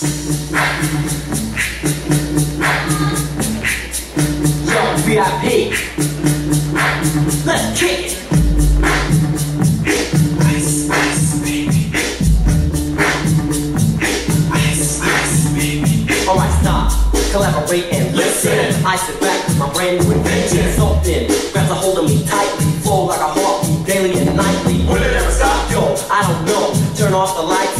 Yo, VIP. Let's kick it. Ice, ice, baby. Ice, ice, baby. Alright, stop. Collaborate and listen. I sit back with my brand new invention. Something grabs a hold of me tightly. Flow like a heartbeat daily and nightly. Will it ever stop? Yo, I don't know. Turn off the lights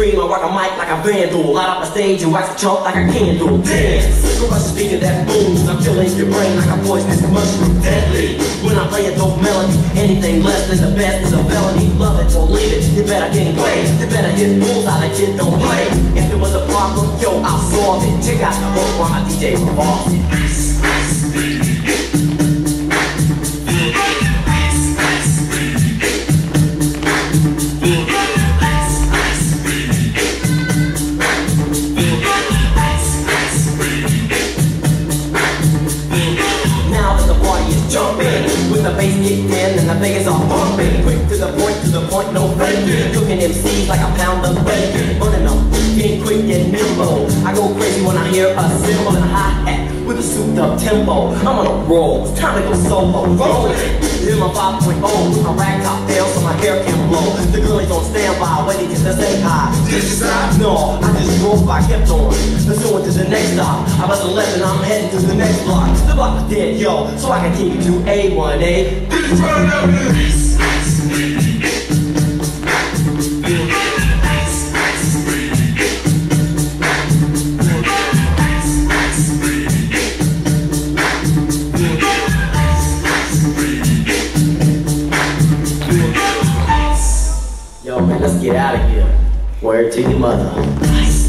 extreme, I rock a mic like a vandal. Light up the stage and wax a chump like a candle. Dance. Crush the speaker that booms. I'm killing your brain like a poisonous mushroom. Deadly. When I play a dope melody, anything less than the best is a felony. Love it or leave it. You better get played. You better hit bulls out of kid don't play. If it was a problem, yo, I'll solve it. Check out the whole while my DJ revolves it. Bass kicked in and the Vegas are pumping. Quick to the point, to the point, no faking. Cooking MCs like a pound of bacon. Burning them, getting quick and nimble. I go crazy when I hear a cymbal and a hi-hat with a souped up tempo. I'm on a roll, it's time to go solo. Roll it. In my 5.0, with my rag top tail so my hair can blow. The girlies on standby, waiting to say hi. Stop? No, I just drove kept on. Pursuing to the next stop. I was 11, I'm heading to the next block. The block is dead, yo, so I continue to A1A. Beats running up. Yo, man, let's get out of here. Word to your mother.